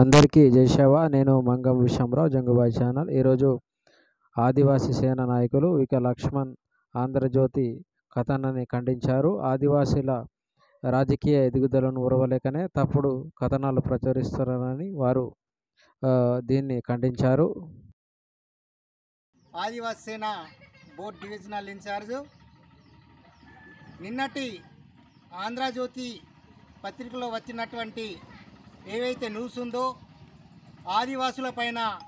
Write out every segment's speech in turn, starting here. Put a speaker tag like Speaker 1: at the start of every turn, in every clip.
Speaker 1: అందరికీ జై నేను మంగం విశ్వంరావు జంగుబాయి ఛానల్. ఈరోజు ఆదివాసీ సేన నాయకులు ఇక లక్ష్మణ్ ఆంధ్రజ్యోతి కథనాన్ని ఖండించారు. ఆదివాసీల రాజకీయ ఎదుగుదలను ఉరవలేకనే తప్పుడు కథనాలు ప్రచురిస్తున్నారని వారు దీన్ని ఖండించారు.
Speaker 2: Adivasi Sena board divisional incharge. నిన్నటి ఆంధ్రజ్యోతి పత్రికలో వచ్చినటువంటి ఏవైతే న్యూస్ ఉందో ఆదివాసుల పైన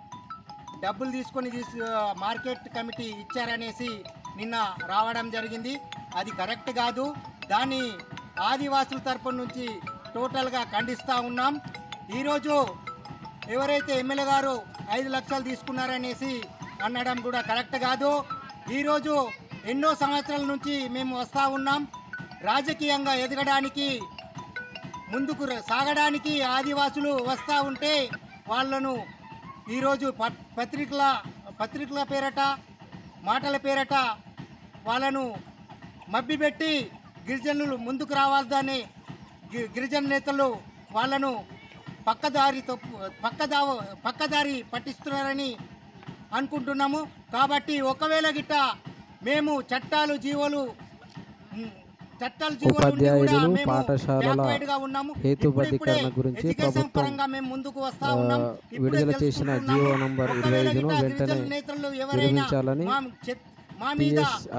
Speaker 2: డబ్బులు తీసుకొని తీసు మార్కెట్ కమిటీ ఇచ్చారనేసి నిన్న రావడం జరిగింది. అది కరెక్ట్ కాదు. దాన్ని ఆదివాసుల తరపు నుంచి టోటల్గా ఖండిస్తూ ఉన్నాం. ఈరోజు ఎవరైతే ఎమ్మెల్యే గారు ఐదు లక్షలు తీసుకున్నారనేసి అనడం కూడా కరెక్ట్ కాదు. ఈరోజు ఎన్నో సంవత్సరాల నుంచి మేము వస్తూ ఉన్నాం. రాజకీయంగా ఎదగడానికి ముందుకు సాగడానికి ఆదివాసులు వస్తూ ఉంటే వాళ్ళను ఈరోజు ప- పత్రికల పత్రికల పేరట మాటల పేరట వాళ్ళను మబ్బిపెట్టి గిరిజనులు ముందుకు రావాలని గి- గిరిజన నేతలు వాళ్ళను పక్కదారి తప్పు పక్కదావ పక్కదారి పట్టిస్తున్నారని అనుకుంటున్నాము. కాబట్టి ఒకవేళ గిట్ట మేము చట్టాలు జీవోలు
Speaker 1: ఉపాధ్యాయులు పాఠశాలల. హేతుబద్ధీకరణ గురించి ప్రభుత్వం విడుదల చేసిన. జీవో నంబర్
Speaker 2: ఒకవేళ
Speaker 1: 25 ను
Speaker 2: గిట్ట
Speaker 1: వెంటనే విరమించాలని
Speaker 2: మా మీద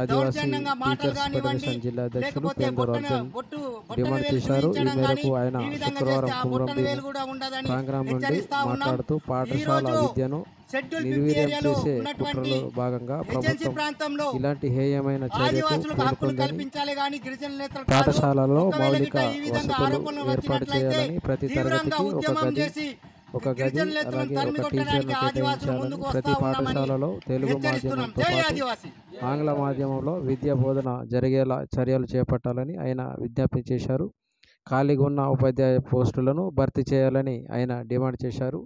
Speaker 2: దౌర్జన్యంగా మాటలు కానివ్వండి లేకపోతే బొట్టన బొట్టు బొట్టన వేలు
Speaker 1: ఈ
Speaker 2: చూపించడం
Speaker 1: మేరకు
Speaker 2: కానీ
Speaker 1: ఆయన
Speaker 2: ఈ విధంగా
Speaker 1: శుక్రవారం
Speaker 2: చేస్తే ఆ బొట్టన
Speaker 1: కుమ్రంభీం
Speaker 2: వేలు కూడా ఉండదని
Speaker 1: ప్రాంగణం నుండి
Speaker 2: హెచ్చరిస్తా ఉన్నాం.
Speaker 1: మాట్లాడుతూ పాఠశాల
Speaker 2: ఈరోజు
Speaker 1: విద్యను
Speaker 2: షెడ్యూల్ ఫిఫ్త్
Speaker 1: నిర్వీర్యం
Speaker 2: ఏరియాలో
Speaker 1: చేసే
Speaker 2: ఉన్నటువంటి
Speaker 1: కుట్రలో భాగంగా
Speaker 2: ఏజెన్సీ
Speaker 1: ప్రభుత్వం
Speaker 2: ప్రాంతంలో
Speaker 1: ఇలాంటి హేయమైన
Speaker 2: ఆదివాసులకు హక్కులు కల్పించాలి కానీ గిట్ట ఈ విధంగా ఆరోపణలు వచ్చినట్లయితే తీవ్రంగా ఉద్యమం చేసి
Speaker 1: ఒక గది అలాగే ఒక టీచర్ను కేటాయించాలని ప్రతి పాఠశాలలో తెలుగు మాధ్యమంతో పాటు ఆంగ్ల మాధ్యమంలో విద్యా బోధన జరిగేలా చర్యలు చేపట్టాలని ఆయన విజ్ఞప్తి చేశారు. ఖాళీగా ఉన్న ఉపాధ్యాయ పోస్టులను భర్తీ చేయాలని ఆయన డిమాండ్ చేశారు.